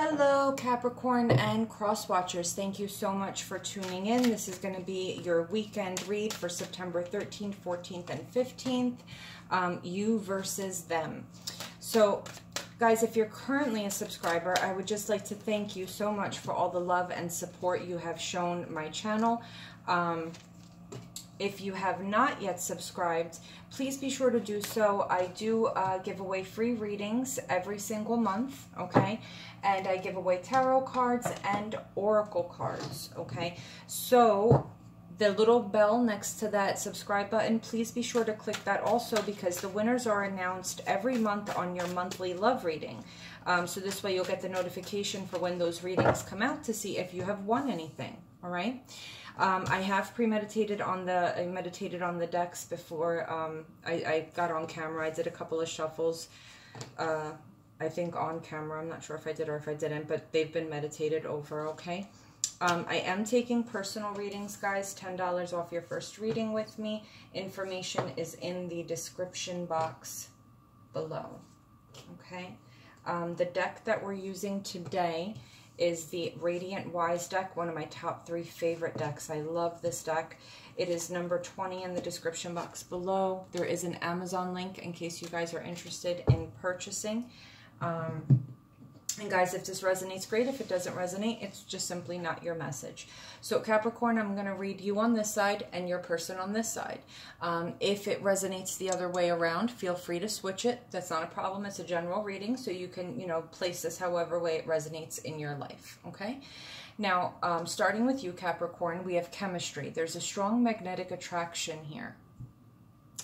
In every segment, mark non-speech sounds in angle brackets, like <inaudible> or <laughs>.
Hello, Capricorn and cross watchers. Thank you so much for tuning in. This is going to be your weekend read for September 13th, 14th, and 15th. Um, you versus them. So, guys, if you're currently a subscriber, I would just like to thank you so much for all the love and support you have shown my channel. Um, if you have not yet subscribed, please be sure to do so. I do uh, give away free readings every single month, okay? And I give away tarot cards and oracle cards, okay? So the little bell next to that subscribe button, please be sure to click that also because the winners are announced every month on your monthly love reading. Um, so this way you'll get the notification for when those readings come out to see if you have won anything, all right? Um, I have premeditated on the I meditated on the decks before um, I, I, got on camera. I did a couple of shuffles. Uh, I think on camera. I'm not sure if I did or if I didn't, but they've been meditated over. Okay. Um, I am taking personal readings, guys. $10 off your first reading with me. Information is in the description box below. Okay. Um, the deck that we're using today is the Radiant Wise deck, one of my top three favorite decks. I love this deck. It is number 20 in the description box below. There is an Amazon link in case you guys are interested in purchasing. Um, and guys, if this resonates, great. If it doesn't resonate, it's just simply not your message. So Capricorn, I'm going to read you on this side and your person on this side. Um, if it resonates the other way around, feel free to switch it. That's not a problem. It's a general reading, so you can, you know, place this however way it resonates in your life, okay? Now, um, starting with you, Capricorn, we have chemistry. There's a strong magnetic attraction here,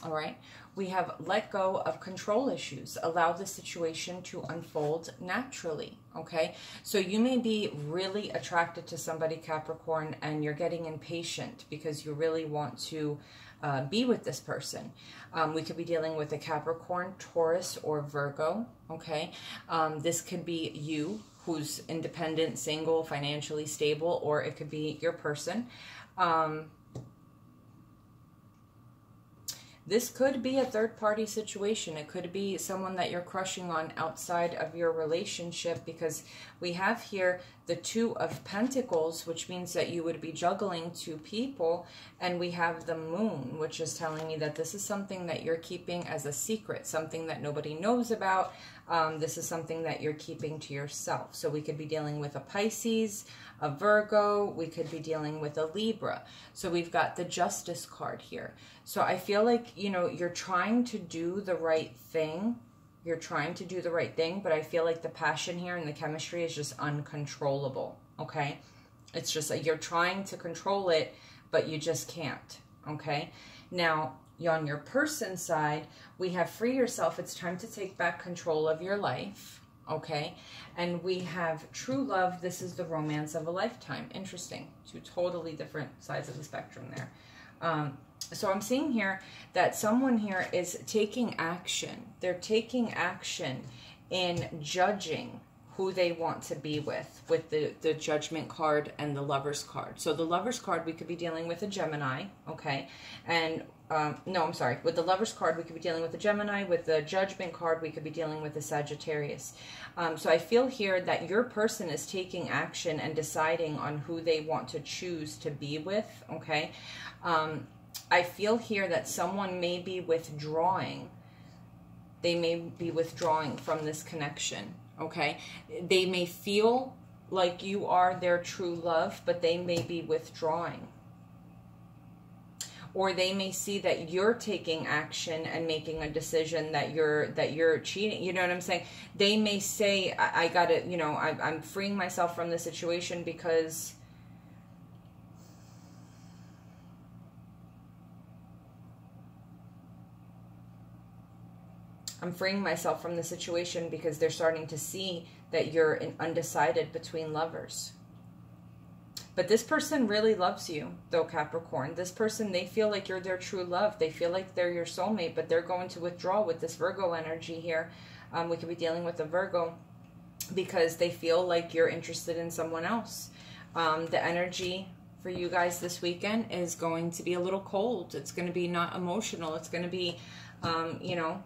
all right? We have let go of control issues, allow the situation to unfold naturally, okay? So you may be really attracted to somebody, Capricorn, and you're getting impatient because you really want to uh, be with this person. Um, we could be dealing with a Capricorn, Taurus, or Virgo, okay? Um, this could be you who's independent, single, financially stable, or it could be your person. Um, this could be a third party situation. It could be someone that you're crushing on outside of your relationship because we have here the Two of Pentacles, which means that you would be juggling two people. And we have the Moon, which is telling me that this is something that you're keeping as a secret, something that nobody knows about. Um, this is something that you're keeping to yourself. So we could be dealing with a Pisces, a Virgo, we could be dealing with a Libra. So we've got the Justice card here. So I feel like, you know, you're trying to do the right thing. You're trying to do the right thing, but I feel like the passion here and the chemistry is just uncontrollable, okay? It's just like you're trying to control it, but you just can't, okay? Now, on your person side, we have free yourself. It's time to take back control of your life, okay? And we have true love. This is the romance of a lifetime. Interesting. Two totally different sides of the spectrum there. Um, so I'm seeing here that someone here is taking action. They're taking action in judging who they want to be with, with the, the judgment card and the lover's card. So the lover's card, we could be dealing with a Gemini, okay? And, um, no, I'm sorry. With the lover's card, we could be dealing with a Gemini. With the judgment card, we could be dealing with a Sagittarius. Um, so I feel here that your person is taking action and deciding on who they want to choose to be with, okay? Um, I feel here that someone may be withdrawing. They may be withdrawing from this connection, okay? They may feel like you are their true love, but they may be withdrawing. Or they may see that you're taking action and making a decision that you're that you're cheating. You know what I'm saying? They may say, "I, I got to, you know, I, I'm freeing myself from the situation because." I'm freeing myself from the situation because they're starting to see that you're undecided between lovers. But this person really loves you, though, Capricorn. This person, they feel like you're their true love. They feel like they're your soulmate, but they're going to withdraw with this Virgo energy here. Um, we could be dealing with a Virgo because they feel like you're interested in someone else. Um, the energy for you guys this weekend is going to be a little cold. It's going to be not emotional. It's going to be, um, you know,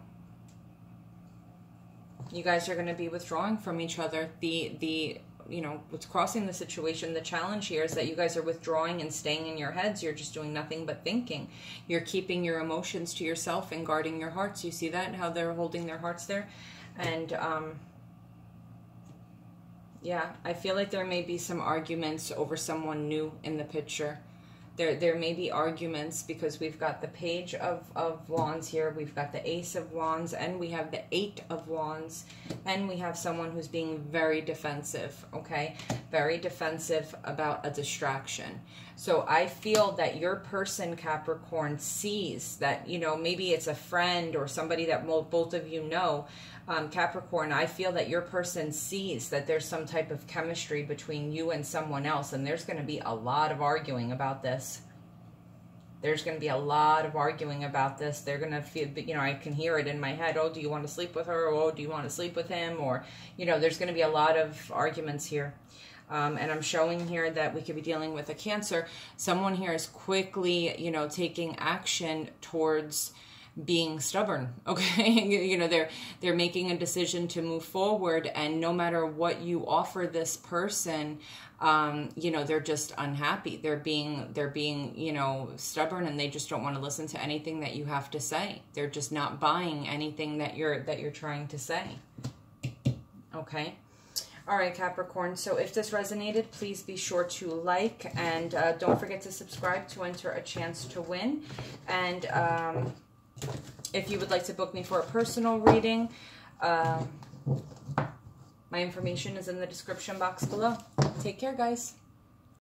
You guys are going to be withdrawing from each other. The the you know what's crossing the situation the challenge here is that you guys are withdrawing and staying in your heads. You're just doing nothing but thinking. You're keeping your emotions to yourself and guarding your hearts. You see that how they're holding their hearts there? And um yeah i feel like there may be some arguments over someone new in the picture there there may be arguments because we've got the page of, of wands here we've got the ace of wands and we have the eight of wands and we have someone who's being very defensive okay? Very defensive about a distraction. So i feel that your person capricorn sees that you know maybe it's a friend or somebody that both of you know um, Capricorn, I feel that your person sees that there's some type of chemistry between you and someone else, and there's going to be a lot of arguing about this. There's going to be a lot of arguing about this. They're going to feel, you know, I can hear it in my head. Oh, do you want to sleep with her? Oh, do you want to sleep with him? Or, you know, there's going to be a lot of arguments here. Um, and I'm showing here that we could be dealing with a cancer. Someone here is quickly, you know, taking action towards being stubborn <laughs> okay you know they're they're making a decision to move forward and no matter what you offer this person um, you know they're just unhappy they're being they're being you know stubborn and they just don't want to listen to anything that you have to say they're just not buying anything that you're that you're trying to say okay all right, Capricorn. So if this resonated, please be sure to like and uh, don't forget to subscribe to enter a chance to win. And um, if you would like to book me for a personal reading, um, my information is in the description box below. Take care, guys.